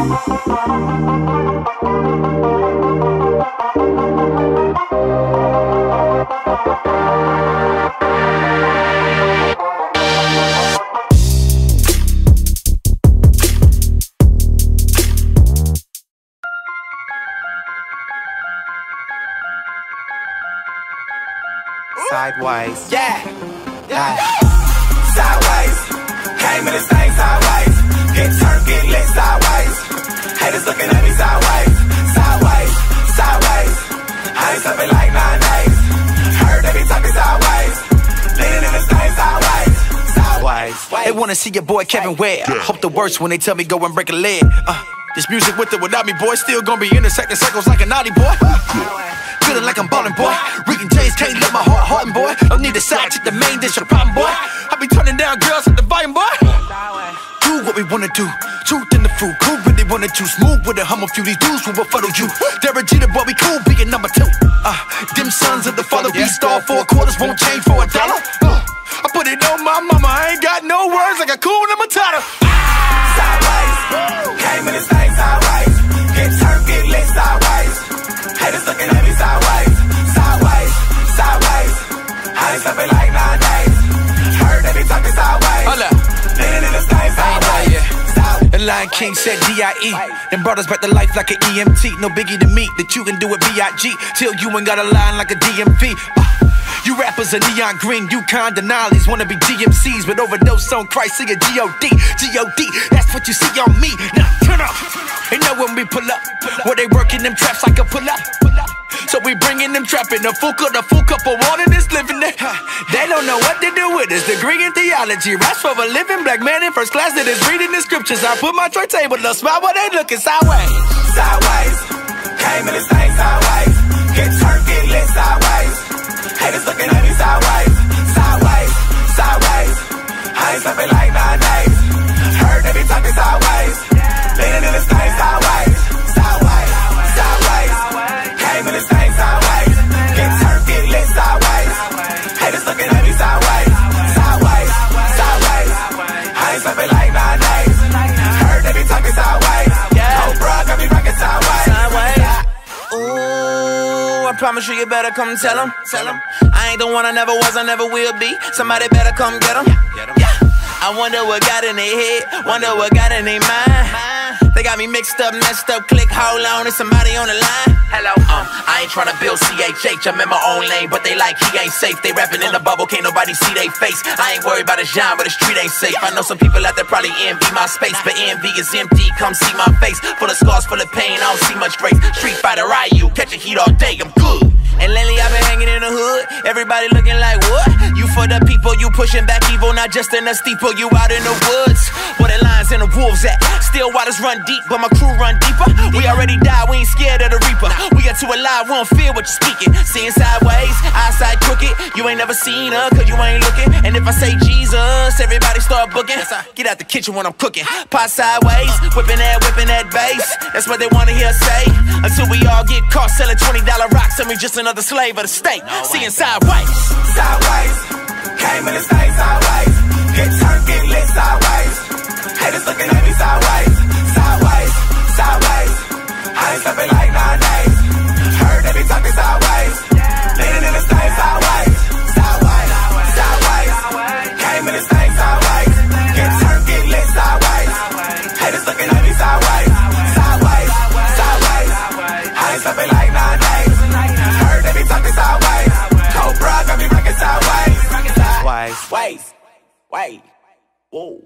Sideways. Yeah. Yeah. sideways. Came in this thing sideways. Get turned, get lit sideways. Sideways. They wanna see your boy Kevin Ware. Hope the worst when they tell me go and break a leg. Uh, this music with or without me, boy, still gonna be intersecting circles like a naughty boy. Feeling like I'm ballin', boy. Regan James can't let my heart harden, boy. Don't need a side chick, the main dish of the problem, boy. I be turning down girls at the volume, boy. Do what we wanna do. Truth in the fruit. Who really wanna choose? Move with a hum of few. These dudes will befuddle you. Derek Jeter, boy, we cool, being number two. Uh, them sons of the father, we star four quarters, won't change for a dollar. Uh, I put it on my mama, I ain't got no words like a cool Matata. Sideways. Came in this thing sideways. Get turned, get lit sideways. Haters looking at me sideways. Sideways, sideways. I ain't stepping like nine days. Heard they be talking sideways. Hold up. Leaning in this thing sideways. The Lion King said D.I.E. Then brought us back to life like an EMT. No biggie to me that you can do it B.I.G. Till you ain't got a line like a DMV. You rappers are neon green, you kind Denali's wanna be GMCs, but overdose on Christ, see a G.O.D. G.O.D. That's what you see on me. Now turn up. They know when we pull up, where they working them traps like a pull up. So we bringing them trapping a full cup, a full cup of water that's living there. They don't know what to do with this degree in theology. Raps for a living black man in first class that is reading the scriptures. I put my tray table up, smile while they looking sideways. Sideways. Came in this thing sideways. Get turned, get lit sideways. Haters looking at me sideways. Sideways, sideways. I ain't stepping like nine days. Heard they be talking sideways. Leaning in thing sideways. Sideways, promise you, you better come tell them. Tell them. I ain't the one I never was, I never will be. Somebody better come get them. Yeah. I wonder what got in their head, wonder what got in their mind. They got me mixed up, messed up. Click, hold on, there's somebody on the line. Hello, um, I ain't tryna build CHH. I'm in my own lane, but they like he ain't safe. They rapping in the bubble, can't nobody see they face. I ain't worried about the genre, but the street ain't safe. I know some people out there probably envy my space, but envy is empty. Come see my face, full of scars, full of pain. I don't see much grace. Street a all day, I'm good. And lately I've been hanging in the hood. Everybody looking like what? You for the people, you pushing back evil, not just in the steeple. You out in the woods, lions and the wolves at. Still waters run deep, but my crew run deeper. We already died, we ain't scared of the reaper. We got too alive, we don't fear what you're speaking. Seeing sideways, eyesight crooked. You ain't never seen her, cause you ain't looking. And if I say Jesus, everybody start booking. Get out the kitchen when I'm cooking. Pot sideways, whipping that, whipping that bass. That's what they wanna hear say. Until we all get caught selling $20 rocks, and we just another slave of the state. Seeing sideways. Sideways. Came in this thing sideways. Get turned, get lit sideways. Haters looking at me sideways, sideways, sideways. I ain't stepping like nine days. Heard they be talking sideways. Leaning in the same sideways, sideways, sideways. Came in the same sideways. Get turned, get lit sideways. Haters looking at me sideways, sideways, sideways. I ain't stepping like nine days. Heard they be talking sideways. Cobra got me rocking sideways, sideways, wait, wait, whoa.